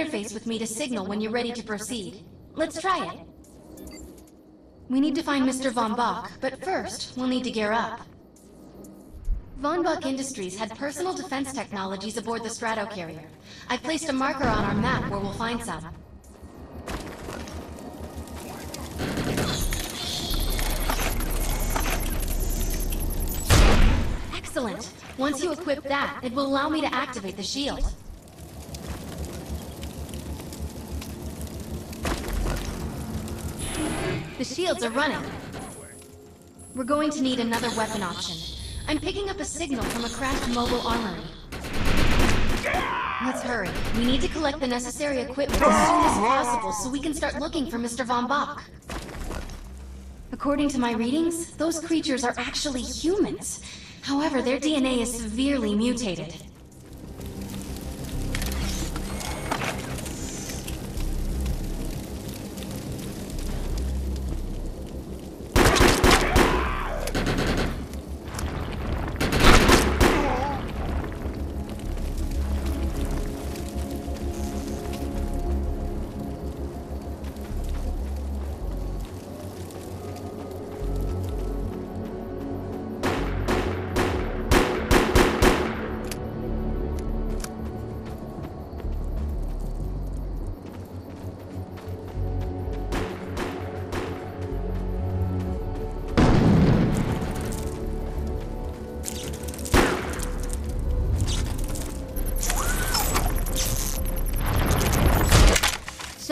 interface with me to signal when you're ready to proceed. Let's try it. We need to find Mr. Von Bach, but first, we'll need to gear up. Von Bach Industries had personal defense technologies aboard the Stratocarrier. I placed a marker on our map where we'll find some. Excellent! Once you equip that, it will allow me to activate the shield. The shields are running. We're going to need another weapon option. I'm picking up a signal from a crashed mobile armory. Let's hurry. We need to collect the necessary equipment as soon as possible so we can start looking for Mr. Von Bach. According to my readings, those creatures are actually humans. However, their DNA is severely mutated.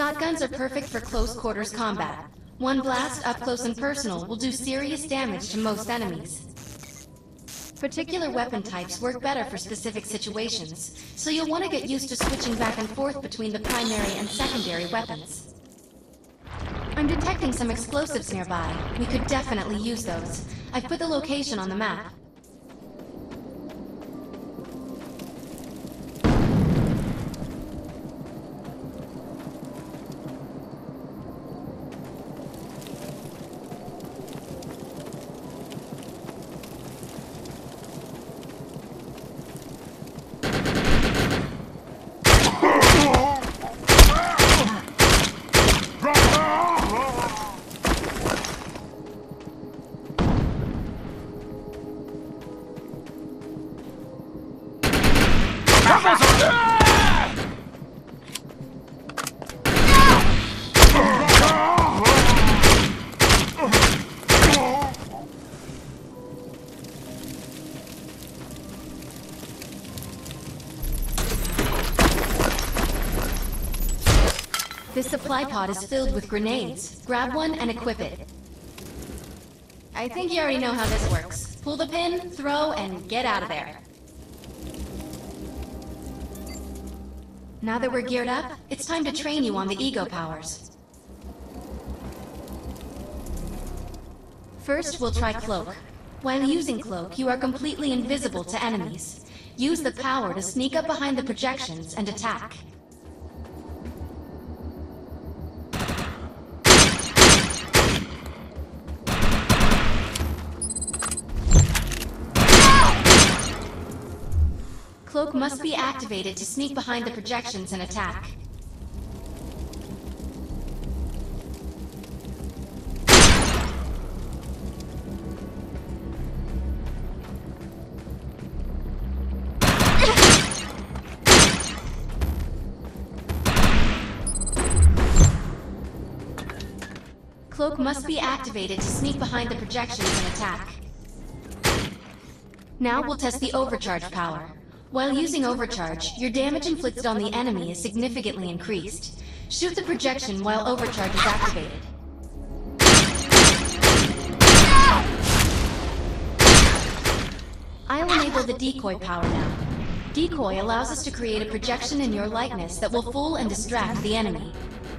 Shotguns are perfect for close quarters combat. One blast up close and personal will do serious damage to most enemies. Particular weapon types work better for specific situations, so you'll want to get used to switching back and forth between the primary and secondary weapons. I'm detecting some explosives nearby. We could definitely use those. I've put the location on the map. This supply pod is filled with grenades. Grab one and equip it. I think you already know how this works. Pull the pin, throw, and get out of there. Now that we're geared up, it's time to train you on the ego powers. First, we'll try Cloak. While using Cloak, you are completely invisible to enemies. Use the power to sneak up behind the projections and attack. Cloak must be activated to sneak behind the projections and attack. Cloak must be activated to sneak behind the projections and attack. Now we'll test the overcharge power. While using overcharge, your damage inflicted on the enemy is significantly increased. Shoot the projection while overcharge is activated. I'll enable the decoy power now. Decoy allows us to create a projection in your likeness that will fool and distract the enemy.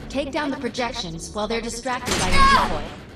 Take down the projections while they're distracted by your decoy.